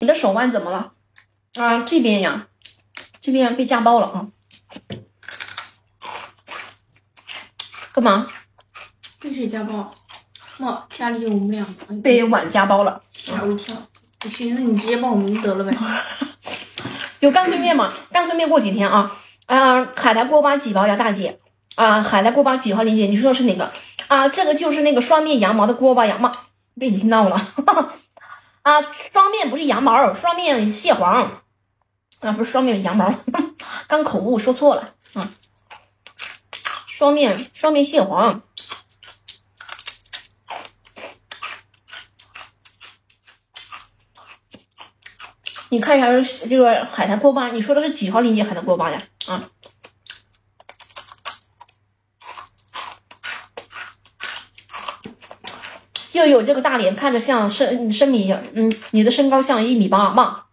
你的手腕怎么了？啊，这边呀，这边被家暴了啊！干嘛？被谁家暴？妈，家里有我们两个。被碗家暴了，吓我一跳。我寻思你直接报名得了呗。有干脆面吗？干脆面过几天啊？啊，海苔锅巴几包呀，大姐？啊，海苔锅巴几号？林姐，你说的是哪个？啊，这个就是那个双面羊毛的锅巴呀，妈，被你听到了。啊，双面不是羊毛，双面蟹黄，啊，不是双面羊毛，刚口误说错了啊。双面双面蟹黄，你看一下这个海苔锅巴，你说的是几号链接海苔锅巴呀？啊，又有这个大脸，看着像身身米，嗯，你的身高像一米八嘛？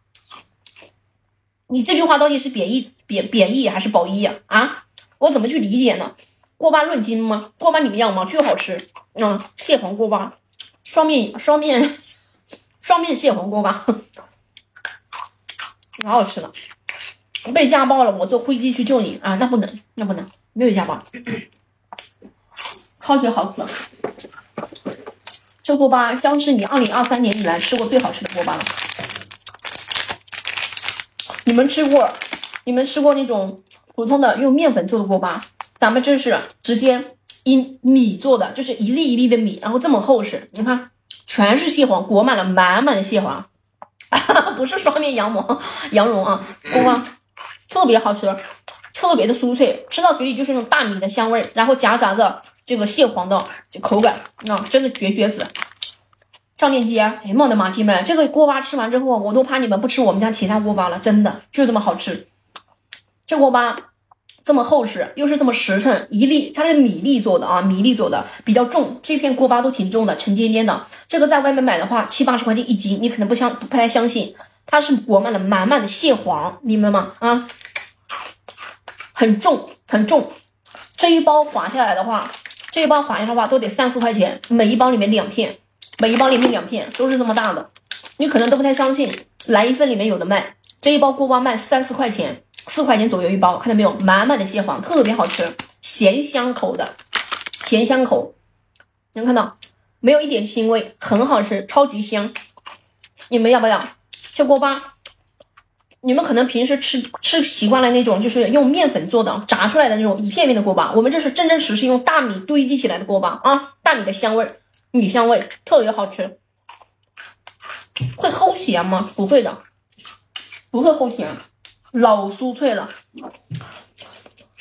你这句话到底是贬义贬贬义还是褒义呀？啊，我怎么去理解呢？锅巴论斤吗？锅巴你们要吗？巨好吃，嗯，蟹黄锅巴，双面双面 双面蟹黄锅巴，老好吃了。被家暴了，我坐飞机去救你啊？那不能，那不能，没有家暴，超级好吃。这锅巴将是你二零二三年以来吃过最好吃的锅巴了。你们吃过？你们吃过那种普通的用面粉做的锅巴？咱们这是直接一米做的，就是一粒一粒的米，然后这么厚实，你看全是蟹黄，裹满了满满的蟹黄，不是双面羊毛羊绒啊，锅巴特别好吃，特别的酥脆，吃到嘴里就是那种大米的香味，然后夹杂着这个蟹黄的这口感，啊，真的绝绝子！上链接，哎呀妈的妈，亲们，这个锅巴吃完之后，我都怕你们不吃我们家其他锅巴了，真的就这么好吃，这锅巴。这么厚实，又是这么实诚，一粒它是米粒做的啊，米粒做的比较重，这片锅巴都挺重的，沉甸甸的。这个在外面买的话，七八十块钱一斤，你可能不相不太相信，它是裹满了满满的蟹黄，明白吗？啊，很重很重，这一包划下来的话，这一包划下来的话都得三四块钱，每一包里面两片，每一包里面两片都是这么大的，你可能都不太相信，来一份里面有的卖，这一包锅巴卖三四块钱。四块钱左右一包，看到没有？满满的蟹黄，特别好吃，咸香口的，咸香口，能看到没有一点腥味，很好吃，超级香。你们要不要这锅巴？你们可能平时吃吃习惯了那种，就是用面粉做的，炸出来的那种一片片的锅巴。我们这是真真实实用大米堆积起来的锅巴啊，大米的香味，米香味，特别好吃。会齁咸吗？不会的，不会齁咸。老酥脆了，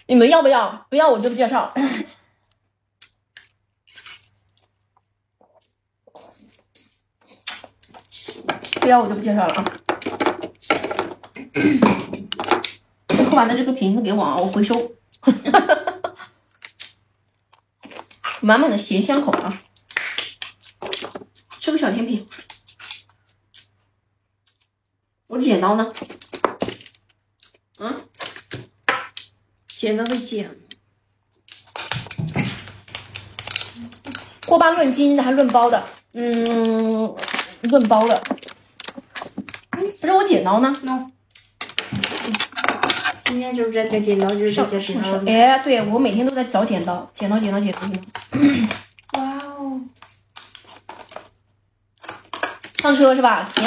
你们要不要？不要我就不介绍。不要我就不介绍了啊！喝完的这个瓶子给我啊，我回收。满满的咸香口啊！吃个小甜品。我剪刀呢？嗯，剪刀会剪。锅巴论斤的还论包的？嗯，论包的。不是我剪刀呢？no。今天就是在找剪刀，就是在找剪刀。哎，对我每天都在找剪刀，剪刀，剪刀，剪刀。哇哦！上车是吧？行。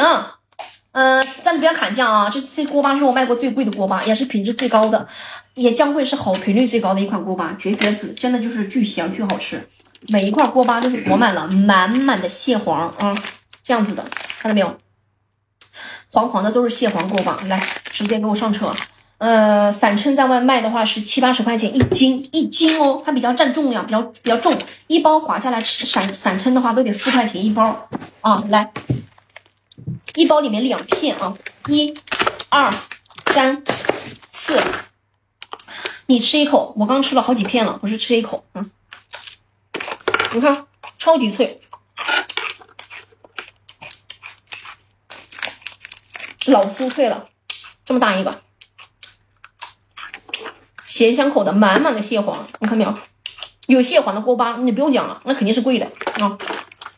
嗯，暂时不要砍价啊！这这锅巴是我卖过最贵的锅巴，也是品质最高的，也将会是好评率最高的一款锅巴，绝绝子，真的就是巨香巨好吃。每一块锅巴都是裹满了满满的蟹黄啊，这样子的，看到没有？黄黄的都是蟹黄锅巴，来，直接给我上车。呃，散称在外卖的话是七八十块钱一斤，一斤哦，它比较占重量，比较比较重，一包划下来散散称的话都得四块钱一包。啊，来。一包里面两片啊，一、二、三、四，你吃一口，我刚吃了好几片了，不是吃一口，嗯，你看超级脆，老酥脆了，这么大一个，咸香口的，满满的蟹黄，你看没有？有蟹黄的锅巴，你不用讲了，那肯定是贵的啊，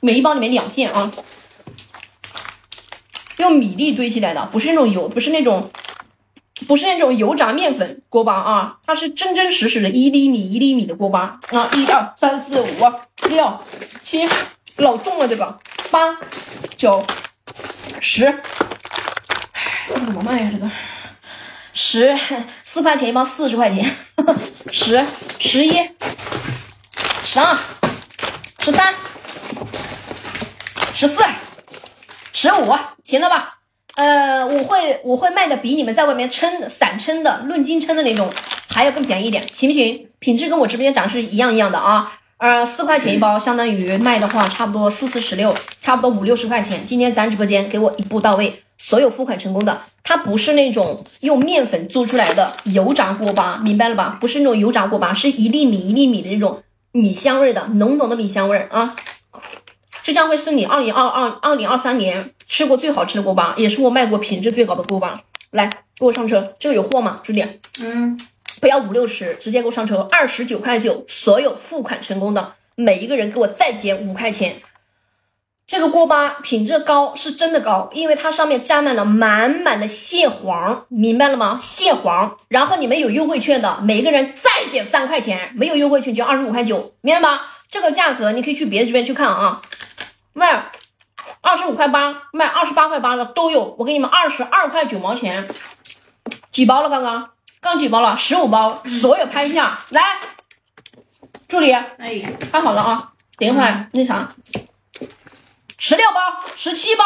每一包里面两片啊。用米粒堆起来的，不是那种油，不是那种，不是那种油炸面粉锅巴啊，它是真真实实的一厘米一厘米的锅巴啊！一二三四五六七，老重了这个，八九十，这怎么卖呀？这个十四块钱一包，四十块钱，十十一十二十三十四。十五，行了吧？呃，我会我会卖的比你们在外面称散称的论斤称的那种还要更便宜一点，行不行？品质跟我直播间展示一样一样的啊。呃，四块钱一包，相当于卖的话差不多四四十六，差不多五六十块钱。今天咱直播间给我一步到位，所有付款成功的，它不是那种用面粉做出来的油炸锅巴，明白了吧？不是那种油炸锅巴，是一粒米一粒米的那种米香味的浓浓的米香味啊。这将会是你二零二二二零二三年吃过最好吃的锅巴，也是我卖过品质最好的锅巴。来，给我上车，这个有货吗？注意，嗯，不要五六十，直接给我上车，二十九块九，所有付款成功的每一个人给我再减五块钱。这个锅巴品质高，是真的高，因为它上面沾满了满满的蟹黄，明白了吗？蟹黄，然后你们有优惠券的，每个人再减三块钱，没有优惠券就二十五块九，明白吗？这个价格你可以去别的这边去看啊。卖二十五块八，卖二十八块八的都有。我给你们二十二块九毛钱，几包了？刚刚刚几包了？十五包，所有拍下来。助理，哎，拍好了啊！等一会儿那啥，十六包，十七包，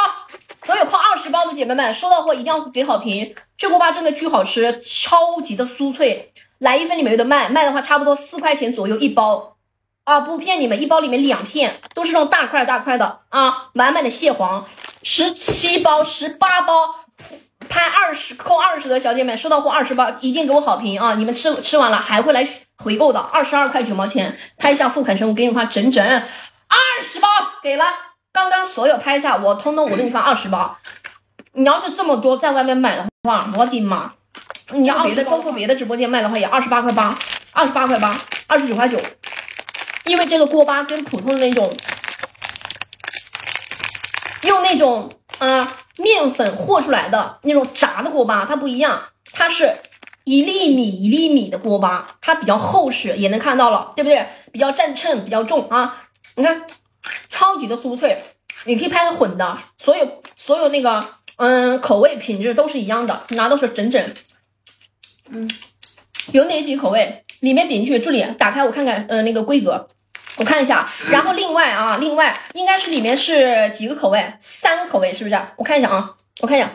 所有扣二十包的姐妹们，收到货一定要给好评。这锅巴真的巨好吃，超级的酥脆。来一份里面有的卖，卖的话差不多四块钱左右一包。啊，不骗你们，一包里面两片都是那种大块大块的啊，满满的蟹黄，十七包、十八包，拍二十扣二十的小姐妹收到货二十包，一定给我好评啊！你们吃吃完了还会来回购的，二十二块九毛钱，拍一下付款成功，给你们发整整二十包，给了，刚刚所有拍下，我通通我给你发二十包。你要是这么多在外面买的话，我的妈！你要别的包括别的直播间卖的话，也二十八块八，二十八块八，二十九块九。因为这个锅巴跟普通的那种用那种啊面粉和出来的那种炸的锅巴，它不一样，它是一粒米一粒米的锅巴，它比较厚实，也能看到了，对不对？比较占称，比较重啊。你看，超级的酥脆，你可以拍个混的，所有所有那个嗯口味品质都是一样的，拿到手整整，嗯，有哪几口味？里面点进去，助理打开我看看，呃，那个规格，我看一下。然后另外啊，另外应该是里面是几个口味，三个口味是不是？我看一下啊，我看一下，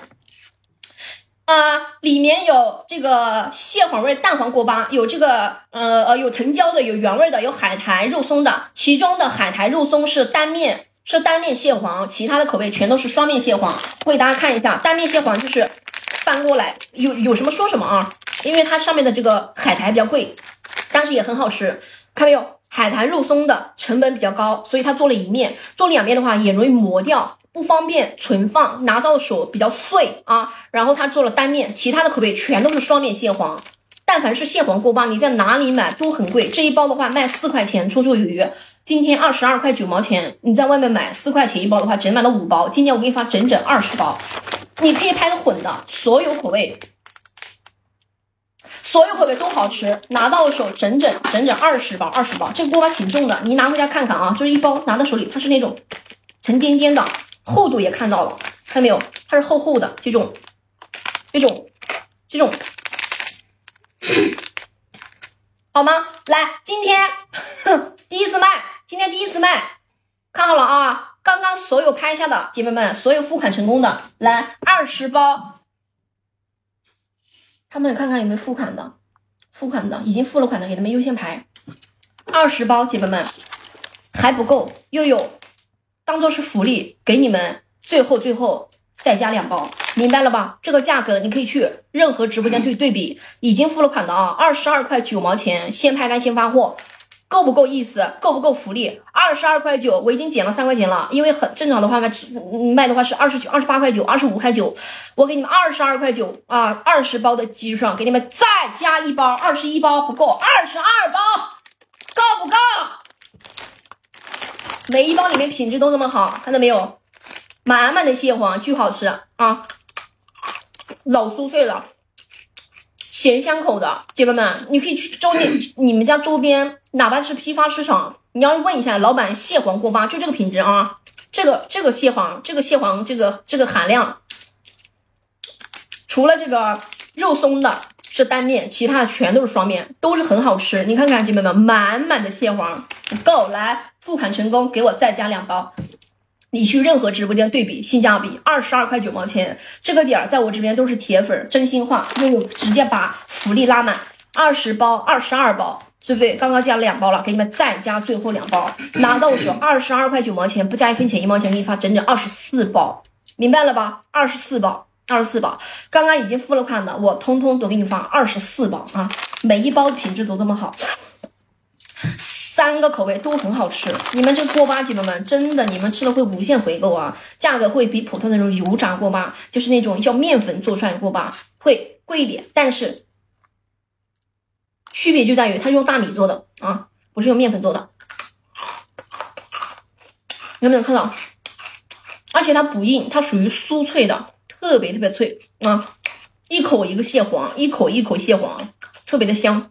啊，里面有这个蟹黄味蛋黄锅巴，有这个呃呃有藤椒的，有原味的，有海苔肉松的。其中的海苔肉松是单面，是单面蟹黄，其他的口味全都是双面蟹黄。我给大家看一下，单面蟹黄就是翻过来有有什么说什么啊，因为它上面的这个海苔比较贵。但是也很好吃，看没有？海苔肉松的成本比较高，所以它做了一面，做两面的话也容易磨掉，不方便存放，拿到手比较碎啊。然后它做了单面，其他的口味全都是双面蟹黄。但凡是蟹黄锅巴，你在哪里买都很贵。这一包的话卖四块钱，绰绰有余。今天二十二块九毛钱，你在外面买四块钱一包的话，只能买到五包。今天我给你发整整二十包，你可以拍个混的，所有口味。所有口味都好吃，拿到手整整整整二十包，二十包，这个锅巴挺重的，你拿回家看看啊，就是一包拿到手里，它是那种沉甸甸的，厚度也看到了，看到没有？它是厚厚的这种，这种，这种，好吗？来，今天 第一次卖，今天第一次卖，看好了啊！刚刚所有拍下的姐妹们，所有付款成功的，来二十包。他们看看有没有付款的，付款的已经付了款的，给他们优先排二十包，姐妹们还不够，又有当做是福利给你们，最后最后再加两包，明白了吧？这个价格你可以去任何直播间对对比，已经付了款的啊，二十二块九毛钱，先拍单先发货。够不够意思？够不够福利？二十二块九，我已经减了三块钱了，因为很正常的话卖卖的话是二十九、二十八块九、二十五块九，我给你们二十二块九啊，二十包的基础上给你们再加一包，二十一包不够，二十二包够不够？每一包里面品质都这么好，看到没有？满满的蟹黄，巨好吃啊！老酥脆了，咸香口的，姐妹们，你可以去周边，你们家周边，哪怕是批发市场，你要问一下老板，蟹黄锅巴就这个品质啊，这个这个蟹黄，这个蟹黄，这个这个含量，除了这个肉松的是单面，其他的全都是双面，都是很好吃。你看看，姐妹们，满满的蟹黄，够来付款成功，给我再加两包。你去任何直播间对比性价比，二十二块九毛钱，这个点儿在我这边都是铁粉，真心话，就直接把福利拉满，二十包，二十二包，对不对？刚刚加了两包了，给你们再加最后两包，拿到手二十二块九毛钱，不加一分钱一毛钱，给你发整整二十四包，明白了吧？二十四包，二十四包，刚刚已经付了款的，我通通都给你发二十四包啊，每一包品质都这么好。三个口味都很好吃，你们这锅巴姐妹们真的，你们吃了会无限回购啊！价格会比普通的那种油炸锅巴，就是那种叫面粉做出来的锅巴会贵一点，但是区别就在于它是用大米做的啊，不是用面粉做的。有没有看到？而且它不硬，它属于酥脆的，特别特别脆啊！一口一个蟹黄，一口一口蟹黄，特别的香。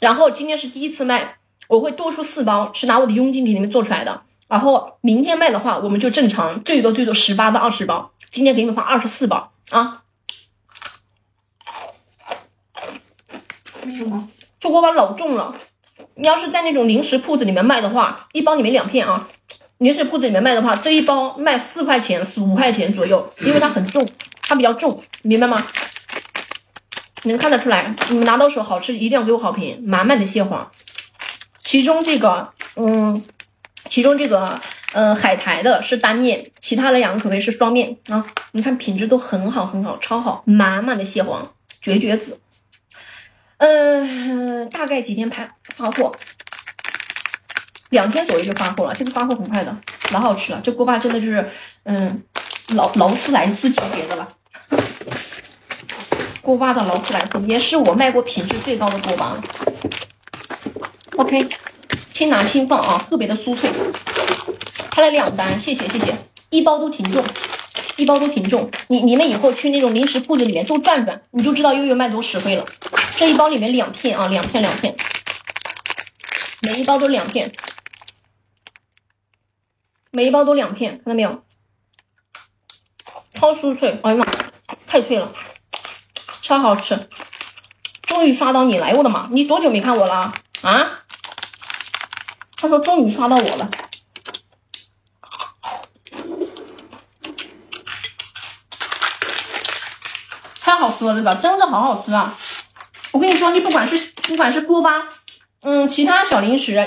然后今天是第一次卖，我会多出四包，是拿我的佣金给你们做出来的。然后明天卖的话，我们就正常，最多最多十八到二十包。今天给你们发二十四包啊！为什么？这锅巴老重了，你要是在那种零食铺子里面卖的话，一包里面两片啊。零食铺子里面卖的话，这一包卖四块钱、四五块钱左右，因为它很重，它比较重，明白吗？你们看得出来，你们拿到手好吃，一定要给我好评。满满的蟹黄，其中这个，嗯，其中这个，嗯，海苔的是单面，其他的两个口味是双面啊。你看品质都很好，很好，超好。满满的蟹黄，绝绝子。嗯，大概几天拍发货？两天左右就发货了。这个发货很快的，老好吃了。这锅巴真的就是，嗯，劳劳斯莱斯级别的了。锅巴的劳斯莱斯也是我卖过品质最高的锅巴了。OK，轻拿轻放啊，特别的酥脆。拍了两单，谢谢谢谢，一包都挺重，一包都挺重。你你们以后去那种零食铺子里面多转转，你就知道悠悠卖多实惠了。这一包里面两片啊，两片两片，每一包都两片，每一包都两片，看到没有？超酥脆，哎呀妈，太脆了。超好吃，终于刷到你来，我的妈！你多久没看我了啊？他说终于刷到我了，太好吃了，这个真的好好吃啊！我跟你说，你不管是不管是锅巴，嗯，其他小零食。